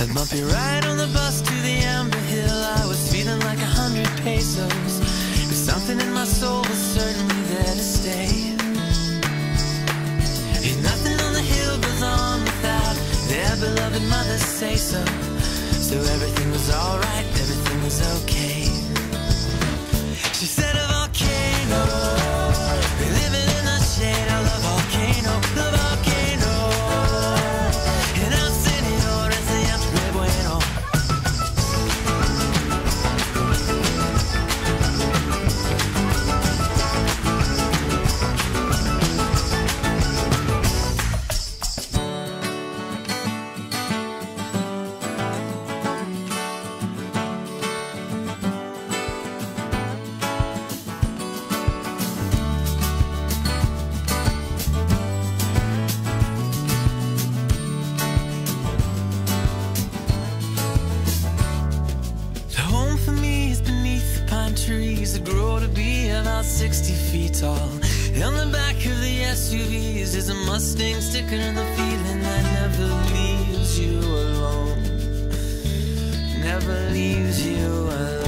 A bumpy ride on the bus to the Amber Hill. I was feeling like a hundred pesos. But something in my soul was certainly there to stay. Ain't nothing on the hill but on without Their beloved mother say so. So everything was alright, everything was okay. About 60 feet tall. On the back of the SUVs is a Mustang sticker and the feeling that never leaves you alone. Never leaves you alone.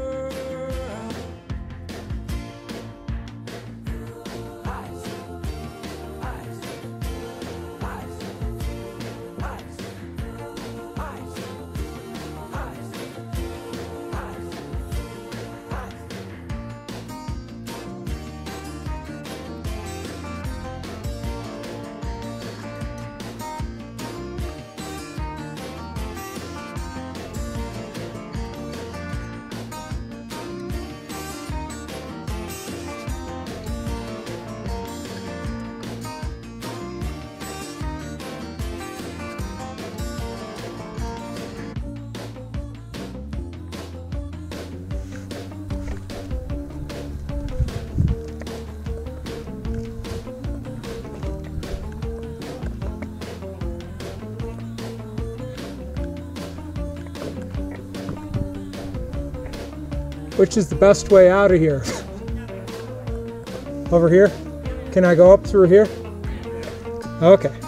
Which is the best way out of here? Over here? Can I go up through here? Okay.